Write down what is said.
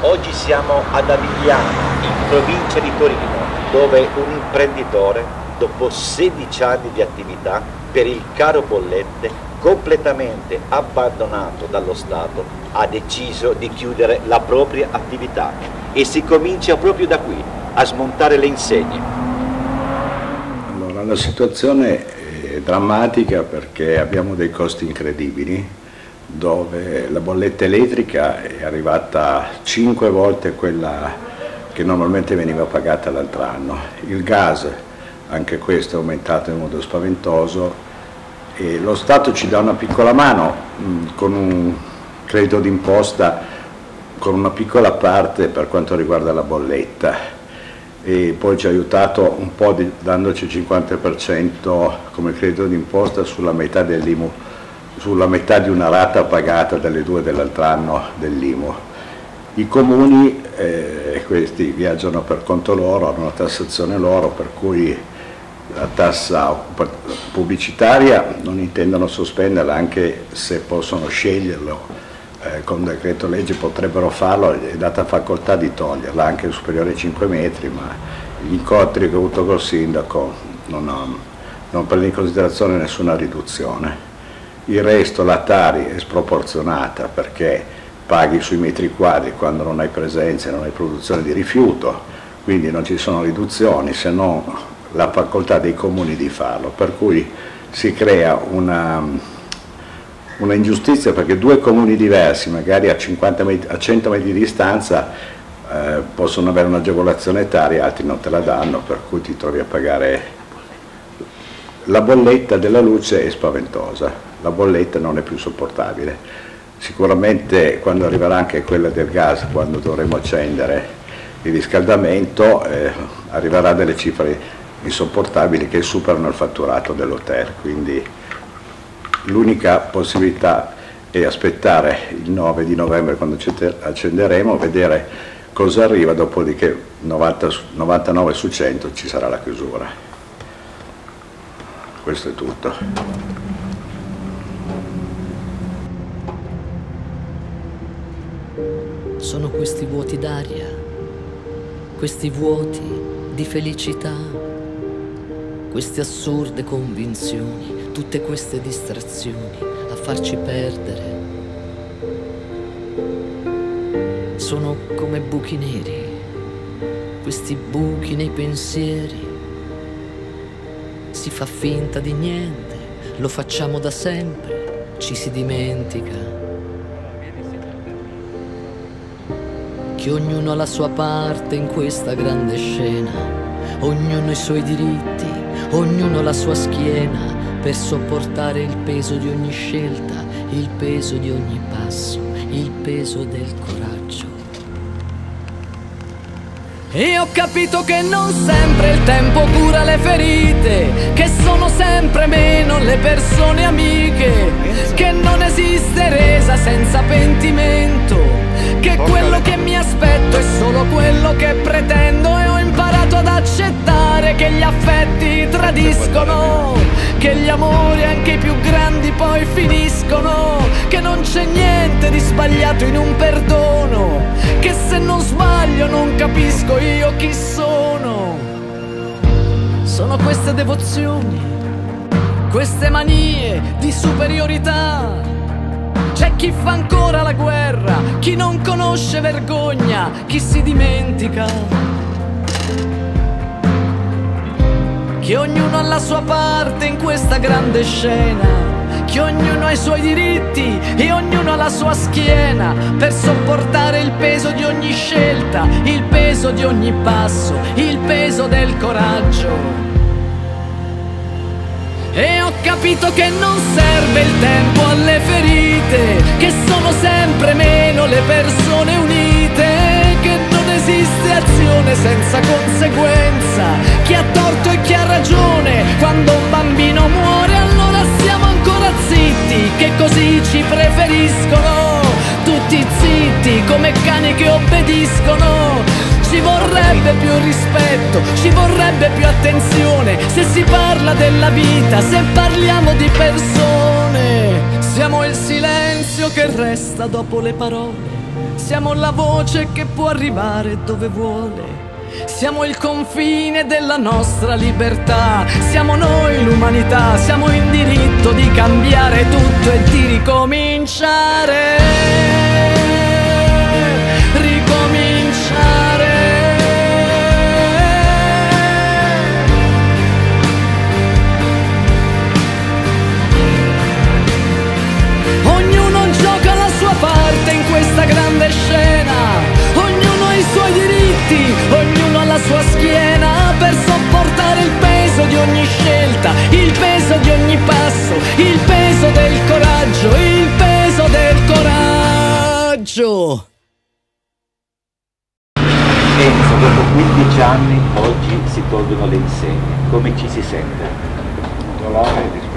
Oggi siamo ad Avigliano, in provincia di Torino, dove un imprenditore, dopo 16 anni di attività, per il caro bollette, completamente abbandonato dallo Stato, ha deciso di chiudere la propria attività e si comincia proprio da qui a smontare le insegne. Allora, la situazione è drammatica perché abbiamo dei costi incredibili dove la bolletta elettrica è arrivata 5 volte quella che normalmente veniva pagata l'altro anno. Il gas, anche questo è aumentato in modo spaventoso e lo Stato ci dà una piccola mano mh, con un credito d'imposta con una piccola parte per quanto riguarda la bolletta e poi ci ha aiutato un po' di, dandoci il 50% come credito d'imposta sulla metà dell'IMU sulla metà di una rata pagata dalle due dell'altro anno dell'IMU. I comuni, eh, questi viaggiano per conto loro, hanno una tassazione loro, per cui la tassa pubblicitaria non intendono sospenderla anche se possono sceglierlo eh, con decreto legge potrebbero farlo, è data facoltà di toglierla anche superiore ai 5 metri, ma gli incontri che ho avuto col sindaco non, non prendono in considerazione nessuna riduzione il resto la Tari è sproporzionata perché paghi sui metri quadri quando non hai presenza e non hai produzione di rifiuto, quindi non ci sono riduzioni se non la facoltà dei comuni di farlo, per cui si crea una, una ingiustizia perché due comuni diversi, magari a, metri, a 100 metri di distanza, eh, possono avere un'agevolazione Tari, altri non te la danno, per cui ti trovi a pagare la bolletta della luce è spaventosa la bolletta non è più sopportabile. Sicuramente quando arriverà anche quella del gas, quando dovremo accendere il riscaldamento, eh, arriverà delle cifre insopportabili che superano il fatturato dell'hotel, quindi l'unica possibilità è aspettare il 9 di novembre quando accenderemo, vedere cosa arriva, dopodiché 90, 99 su 100 ci sarà la chiusura. Questo è tutto. Sono questi vuoti d'aria, questi vuoti di felicità, queste assurde convinzioni, tutte queste distrazioni a farci perdere. Sono come buchi neri, questi buchi nei pensieri. Si fa finta di niente, lo facciamo da sempre, ci si dimentica che ognuno ha la sua parte in questa grande scena, ognuno i suoi diritti, ognuno la sua schiena per sopportare il peso di ogni scelta, il peso di ogni passo, il peso del coraggio. E ho capito che non sempre il tempo cura le ferite, che sono sempre meno le persone amiche, che non esiste resa senza pentimento quello che mi aspetto è solo quello che pretendo e ho imparato ad accettare che gli affetti tradiscono, che gli amori anche i più grandi poi finiscono, che non c'è niente di sbagliato in un perdono, che se non sbaglio non capisco io chi sono. Sono queste devozioni, queste manie di superiorità chi fa ancora la guerra, chi non conosce vergogna, chi si dimentica. Che ognuno ha la sua parte in questa grande scena, che ognuno ha i suoi diritti e ognuno ha la sua schiena per sopportare il peso di ogni scelta, il peso di ogni passo, il peso del coraggio. E ho capito che non serve il tempo alle ferite, che sono sempre meno le persone unite, che non esiste azione senza conseguenza, chi ha torto e chi ha ragione, quando un bambino muore allora siamo ancora zitti, che così ci preferiscono, tutti zitti come cani che obbediscono ci vorrebbe più rispetto, ci vorrebbe più attenzione se si parla della vita, se parliamo di persone. Siamo il silenzio che resta dopo le parole. Siamo la voce che può arrivare dove vuole. Siamo il confine della nostra libertà, siamo noi l'umanità, siamo in diritto di cambiare tutto e di ricominciare. Ogni scelta, il peso di ogni passo, il peso del coraggio, il peso del coraggio. Enzo, dopo 15 anni oggi si tolgono le insegne, come ci si sente? Dolore